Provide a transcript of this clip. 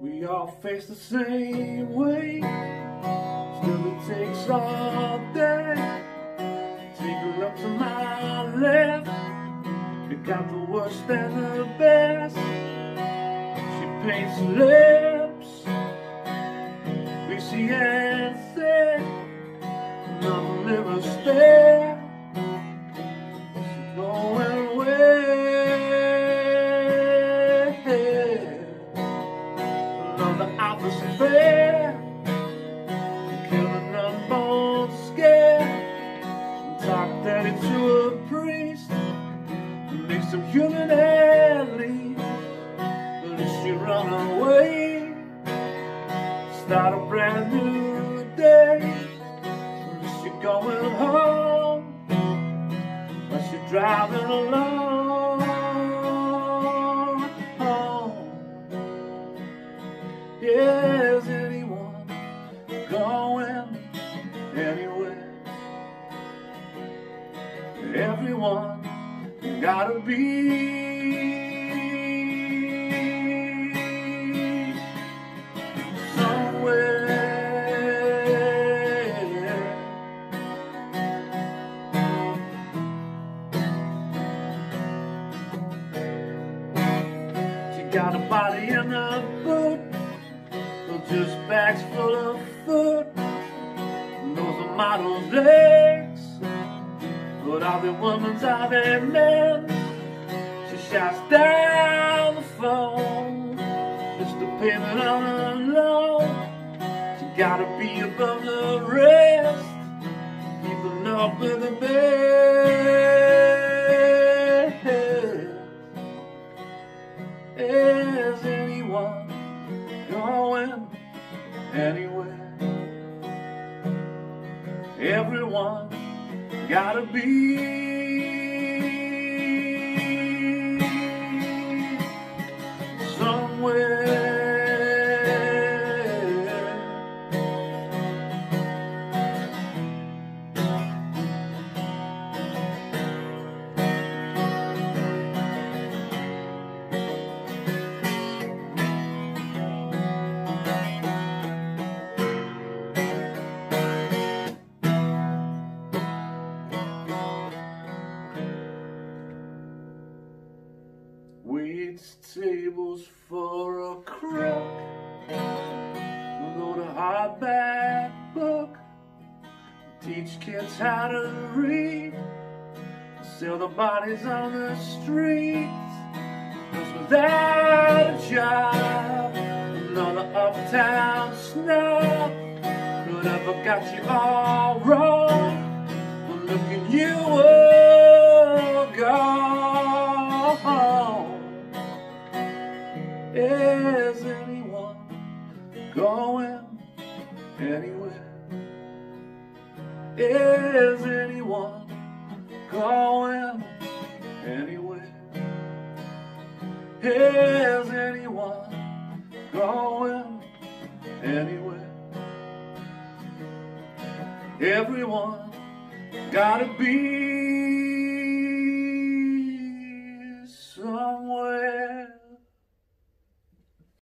We all face the same way. Still it takes all day. Take a look to my left. We got the worst and the best. She paints lips. Greasy and thick. None of Another office affair. Killing unborn scare. Talk daddy to a priest. Make some human at least. But if she run away, start a brand new day. Is she going home? Or she driving along? Is anyone going anywhere? Everyone gotta be somewhere. She got a body just bags full of food. Those are model's legs, but are they women's, are they men? She shouts down the phone, just the payment on her loan. She gotta be above the rest, keeping up with the best. Going anywhere? Everyone gotta be Tables for a crook. Load a hardback book. Teach kids how to read. Sell the bodies on the streets. Cause without a job, another uptown snob could have got you all wrong. But look at you going anywhere? Is anyone going anywhere? Is anyone going anywhere? Everyone gotta be